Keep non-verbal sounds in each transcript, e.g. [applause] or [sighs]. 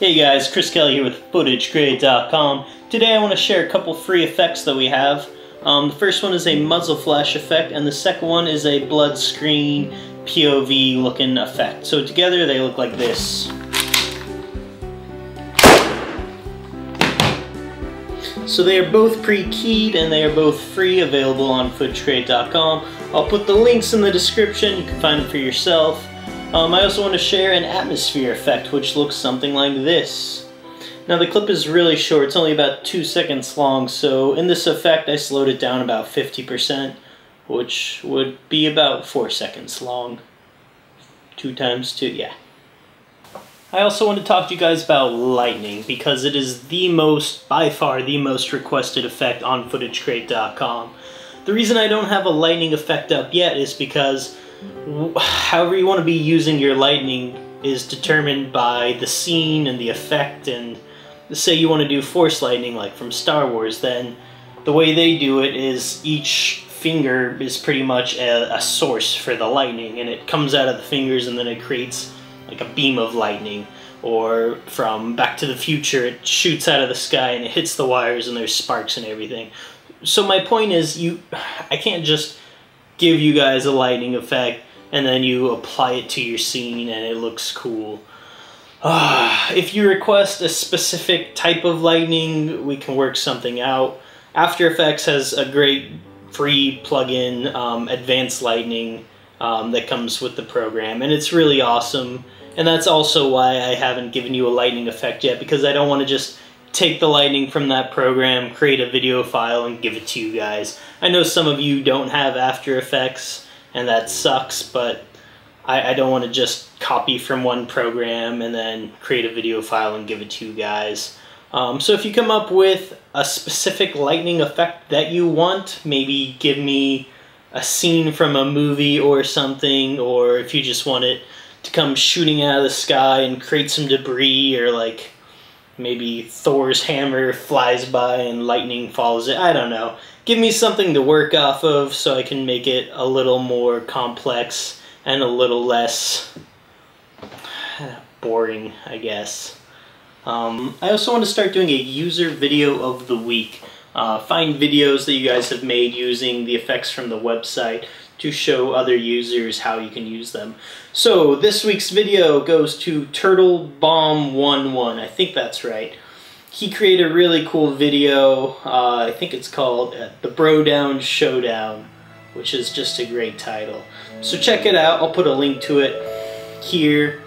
Hey guys, Chris Kelly here with FootageCrate.com. Today I want to share a couple free effects that we have. Um, the first one is a muzzle flash effect, and the second one is a blood screen POV looking effect. So together they look like this. So they are both pre-keyed and they are both free, available on FootageCrate.com. I'll put the links in the description, you can find them for yourself. Um, I also want to share an atmosphere effect, which looks something like this. Now the clip is really short, it's only about 2 seconds long, so in this effect I slowed it down about 50%, which would be about 4 seconds long. 2 times 2, yeah. I also want to talk to you guys about lightning, because it is the most, by far, the most requested effect on FootageCrate.com. The reason I don't have a lightning effect up yet is because however you want to be using your lightning is determined by the scene and the effect and say you want to do force lightning like from Star Wars then the way they do it is each finger is pretty much a, a, source for the lightning and it comes out of the fingers and then it creates like a beam of lightning. Or from Back to the Future it shoots out of the sky and it hits the wires and there's sparks and everything. So my point is you [sighs] I can't just give you guys a lightning effect, and then you apply it to your scene and it looks cool. Uh, if you request a specific type of lightning, we can work something out. After Effects has a great free plugin, um, Advanced Lightning, um, that comes with the program, and it's really awesome. And that's also why I haven't given you a lightning effect yet, because I don't want to just take the lightning from that program, create a video file, and give it to you guys. I know some of you don't have After Effects, and that sucks, but I, I don't want to just copy from one program and then create a video file and give it to you guys. Um, so if you come up with a specific lightning effect that you want, maybe give me a scene from a movie or something, or if you just want it to come shooting out of the sky and create some debris or like maybe Thor's hammer flies by and lightning follows it. I don't know. Give me something to work off of so I can make it a little more complex and a little less [sighs] boring, I guess. Um, I also want to start doing a user video of the week. Uh, find videos that you guys have made using the effects from the website to show other users how you can use them. So this week's video goes to Turtle Bomb 11. I think that's right. He created a really cool video. Uh, I think it's called uh, The Bro Down Showdown, which is just a great title. So check it out. I'll put a link to it here.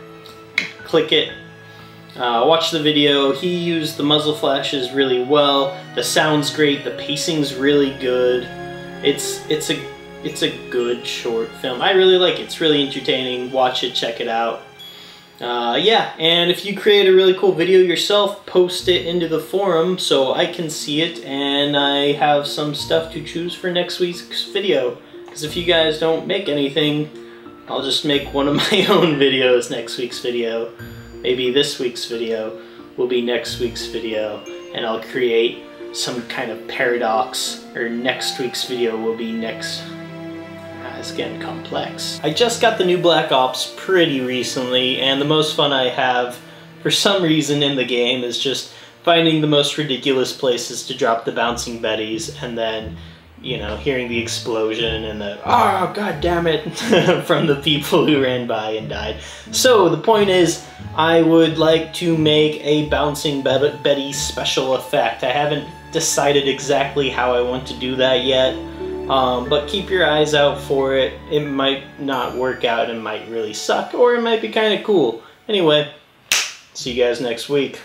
Click it. Uh, watch the video. He used the muzzle flashes really well. The sound's great. The pacing's really good. It's it's a it's a good short film. I really like it. It's really entertaining. Watch it, check it out. Uh, yeah, and if you create a really cool video yourself, post it into the forum so I can see it and I have some stuff to choose for next week's video. Because if you guys don't make anything, I'll just make one of [laughs] my own videos next week's video. Maybe this week's video will be next week's video and I'll create some kind of paradox or next week's video will be next is getting complex. I just got the new Black Ops pretty recently, and the most fun I have, for some reason in the game, is just finding the most ridiculous places to drop the bouncing betties, and then, you know, hearing the explosion and the, oh, god damn it, [laughs] from the people who ran by and died. So, the point is, I would like to make a bouncing Betty special effect. I haven't decided exactly how I want to do that yet. Um, but keep your eyes out for it. It might not work out, it might really suck, or it might be kind of cool. Anyway, see you guys next week.